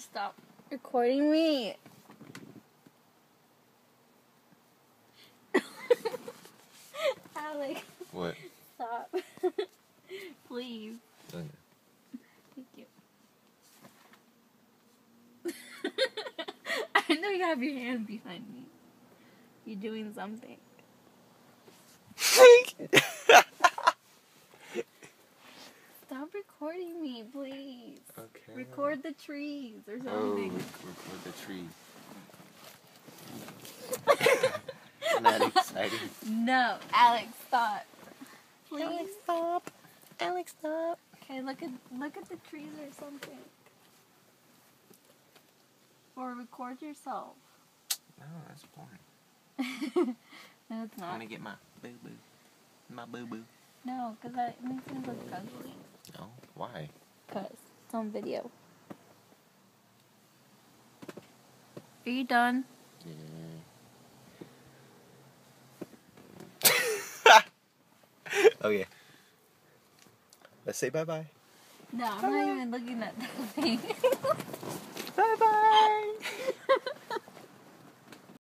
Stop recording me. Alex, What? stop. Please. Okay. Thank you. I know you have your hand behind me. You're doing something. Stop recording me, please. Okay. Record the trees or something. Oh, something. record the tree. Isn't that exciting? No, Alex, stop. Please. stop. Alex, stop. Okay, look at look at the trees or something. Or record yourself. No, that's boring. no, it's I not. want to get my boo boo. My boo boo. No, because that makes me look ugly. No, why? Because it's on video. Are you done? Yeah. okay. Let's say bye bye. No, I'm not even looking at that thing.